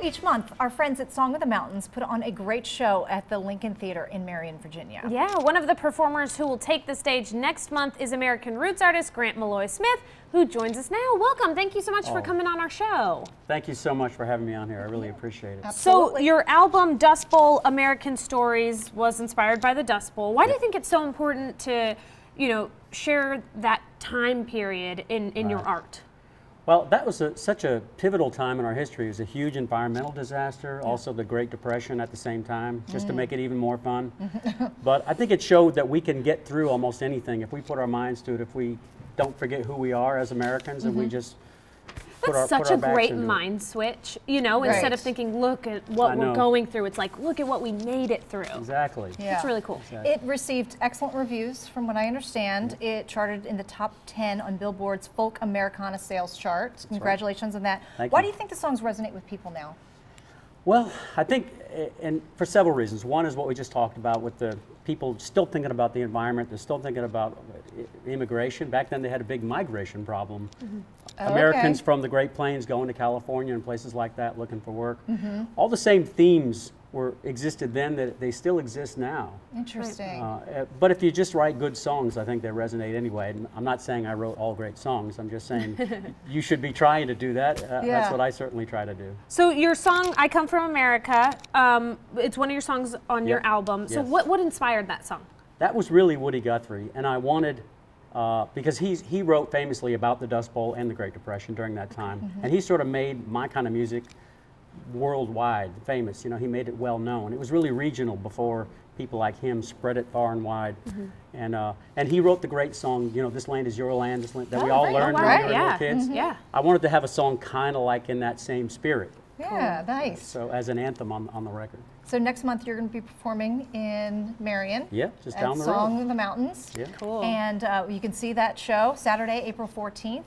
Well, each month, our friends at Song of the Mountains put on a great show at the Lincoln Theater in Marion, Virginia. Yeah, one of the performers who will take the stage next month is American roots artist Grant Maloy Smith, who joins us now. Welcome. Thank you so much oh. for coming on our show. Thank you so much for having me on here. I really appreciate it. Absolutely. So, your album Dust Bowl American Stories was inspired by the Dust Bowl. Why do you think it's so important to, you know, share that time period in, in right. your art? Well, that was a, such a pivotal time in our history. It was a huge environmental disaster, also the Great Depression at the same time, just mm. to make it even more fun. but I think it showed that we can get through almost anything if we put our minds to it, if we don't forget who we are as Americans mm -hmm. and we mm-hmm. just that's our, such a great mind switch. You know, right. instead of thinking, look at what we're going through, it's like, look at what we made it through. Exactly. Yeah. It's really cool. Exactly. It received excellent reviews, from what I understand. It charted in the top 10 on Billboard's Folk Americana sales chart. That's Congratulations right. on that. Thank Why you. do you think the songs resonate with people now? Well, I think, and for several reasons. One is what we just talked about with the people still thinking about the environment. They're still thinking about immigration. Back then, they had a big migration problem. Mm -hmm. Oh, Americans okay. from the Great Plains going to California and places like that looking for work. Mm -hmm. All the same themes were existed then that they still exist now. Interesting. Uh, eh, but if you just write good songs, I think they resonate anyway. And I'm not saying I wrote all great songs. I'm just saying you should be trying to do that. Uh, yeah. That's what I certainly try to do. So your song "I Come From America," um, it's one of your songs on yep. your album. So yes. what what inspired that song? That was really Woody Guthrie, and I wanted. Uh, because he's, he wrote famously about the Dust Bowl and the Great Depression during that time. Mm -hmm. And he sort of made my kind of music worldwide famous. You know, he made it well known. It was really regional before people like him spread it far and wide. Mm -hmm. And uh, and he wrote the great song, you know, "This Land Is Your Land," land, that oh, we all right. learned oh, when we were yeah. little kids. Mm -hmm. Yeah. I wanted to have a song kind of like in that same spirit. Yeah, cool. nice. So as an anthem on, on the record. So next month you're going to be performing in Marion. Yeah, just down the Song road. Song of the Mountains. Yeah. Cool. And uh, you can see that show Saturday, April 14th.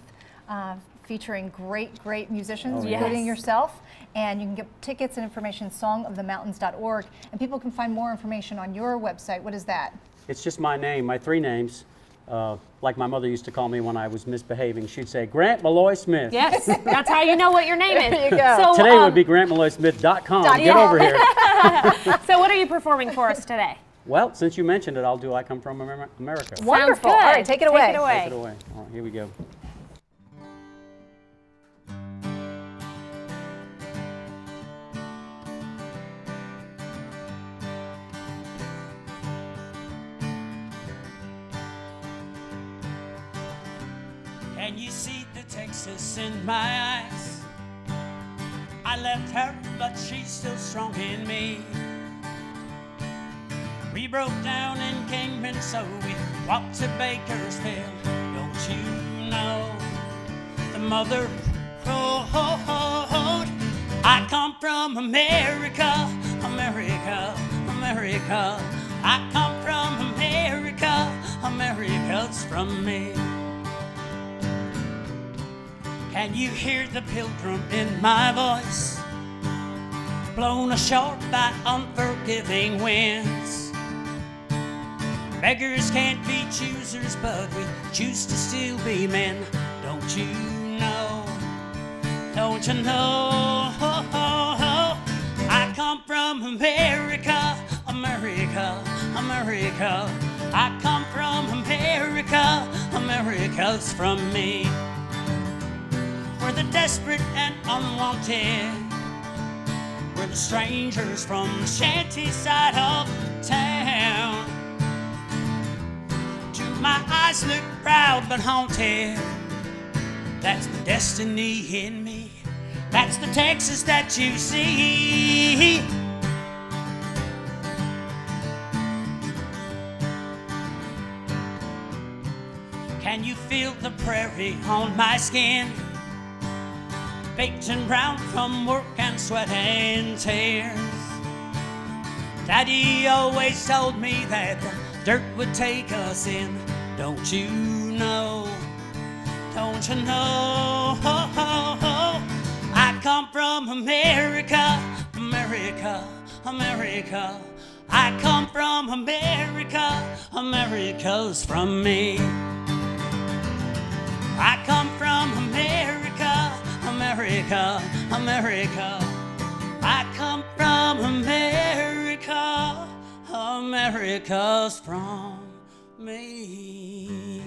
Uh, featuring great, great musicians, oh, including yes. yourself. And you can get tickets and information songofthemountains.org. And people can find more information on your website. What is that? It's just my name, my three names. Uh, like my mother used to call me when I was misbehaving. She'd say, Grant Maloy Smith. Yes, that's how you know what your name is. there you go. So, today um, would be grantmaloysmith.com. Get yeah. over here. so what are you performing for us today? Well, since you mentioned it, I'll do I Come From America. Wonderful. All right, take it away. Take it away. Take it away. All right, here we go. Can you see the Texas in my eyes? I left her, but she's still strong in me. We broke down in Kingman, so we walked to Bakersfield. Don't you know the mother road? I come from America, America, America. I come from America, America's from me. Can you hear the pilgrim in my voice? Blown ashore by unforgiving winds. Beggars can't be choosers, but we choose to still be men. Don't you know? Don't you know? I come from America, America, America. I come from America, America's from me the desperate and unwanted. We're the strangers from the shanty side of town. To my eyes look proud but haunted. That's the destiny in me. That's the Texas that you see. Can you feel the prairie on my skin? Baked and brown from work and sweat and tears. Daddy always told me that the dirt would take us in. Don't you know? Don't you know? I come from America, America, America. I come from America, America's from me. I come from America. America, America. I come from America, America's from me.